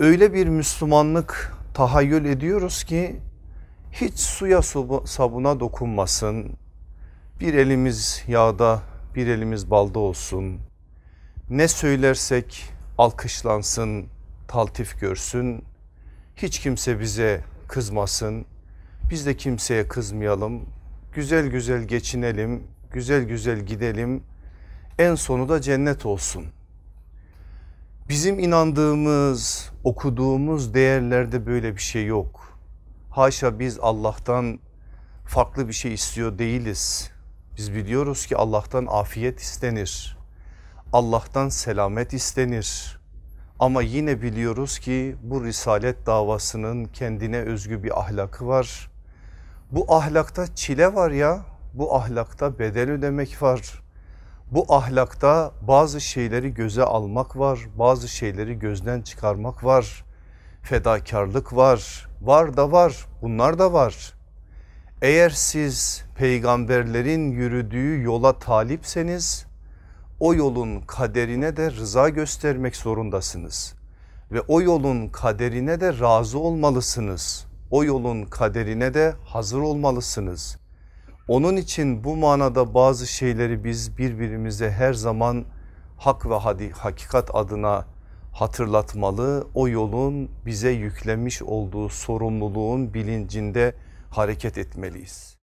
öyle bir Müslümanlık tahayyül ediyoruz ki hiç suya sabuna dokunmasın. Bir elimiz yağda bir elimiz balda olsun. Ne söylersek alkışlansın, taltif görsün. Hiç kimse bize kızmasın. Biz de kimseye kızmayalım. Güzel güzel geçinelim, güzel güzel gidelim. En sonu da cennet olsun. Bizim inandığımız, okuduğumuz değerlerde böyle bir şey yok. Haşa biz Allah'tan farklı bir şey istiyor değiliz. Biz biliyoruz ki Allah'tan afiyet istenir. Allah'tan selamet istenir. Ama yine biliyoruz ki bu risalet davasının kendine özgü bir ahlakı var. Bu ahlakta çile var ya, bu ahlakta bedel ödemek var. Bu ahlakta bazı şeyleri göze almak var, bazı şeyleri gözden çıkarmak var. Fedakarlık var, var da var, bunlar da var. Eğer siz peygamberlerin yürüdüğü yola talipseniz o yolun kaderine de rıza göstermek zorundasınız. Ve o yolun kaderine de razı olmalısınız. O yolun kaderine de hazır olmalısınız. Onun için bu manada bazı şeyleri biz birbirimize her zaman hak ve hadi, hakikat adına hatırlatmalı. O yolun bize yüklemiş olduğu sorumluluğun bilincinde hareket etmeliyiz.